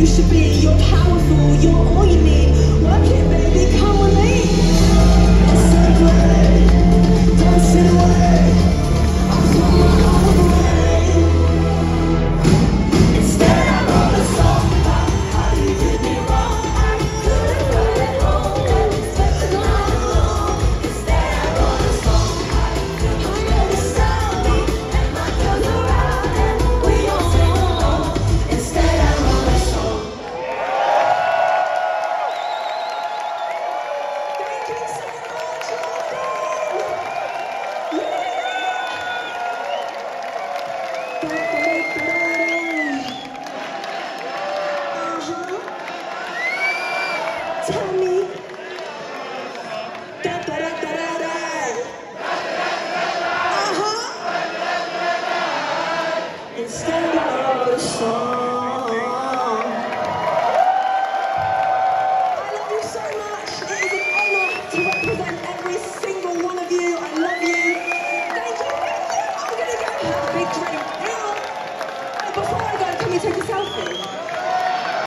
you should be. You're powerful, you're all you need. Work it, baby. Thank you. Check.